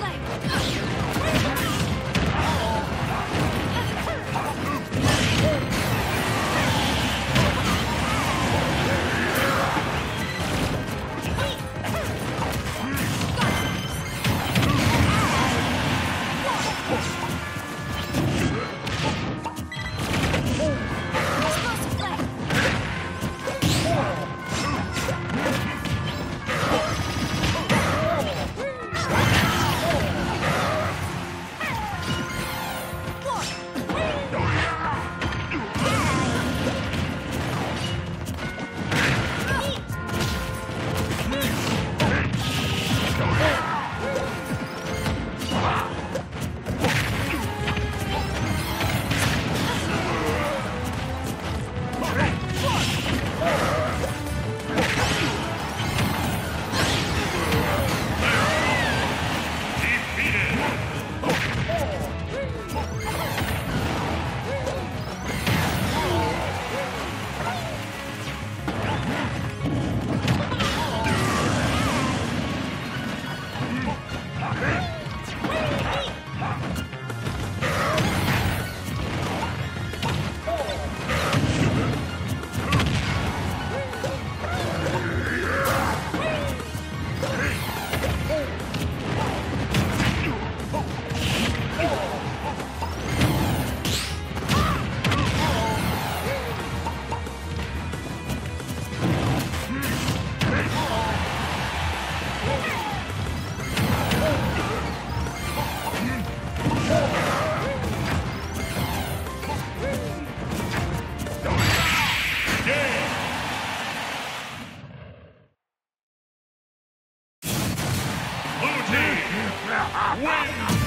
Like... Wow!